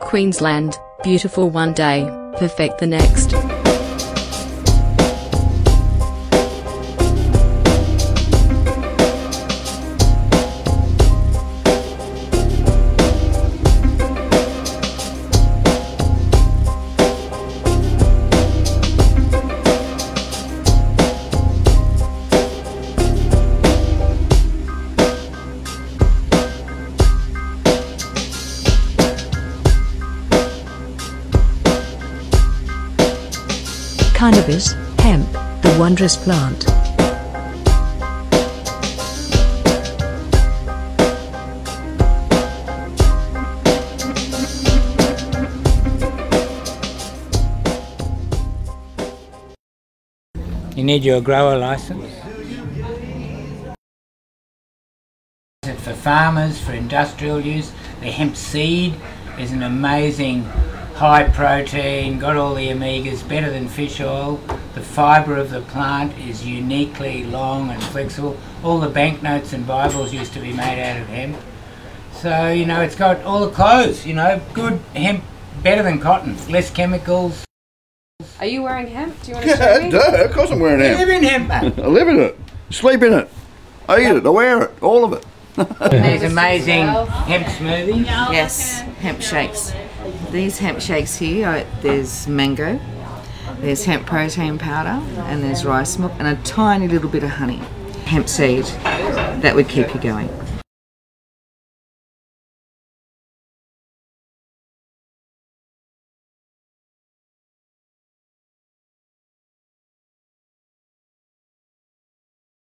Queensland, beautiful one day, perfect the next. Cannabis, hemp, the wondrous plant. You need your grower license. For farmers, for industrial use, the hemp seed is an amazing high protein, got all the omegas, better than fish oil. The fibre of the plant is uniquely long and flexible. All the banknotes and Bibles used to be made out of hemp. So, you know, it's got all the clothes, you know, good hemp, better than cotton, less chemicals. Are you wearing hemp? Do you want to show Yeah, me? duh, of course I'm wearing You hemp. live in hemp, mate. I live in it, sleep in it, I eat it, I wear it, all of it. There's amazing hemp smoothies. Yes, hemp shakes. These hemp shakes here, uh, there's mango, there's hemp protein powder, and there's rice milk, and a tiny little bit of honey. Hemp seed, that would keep you going.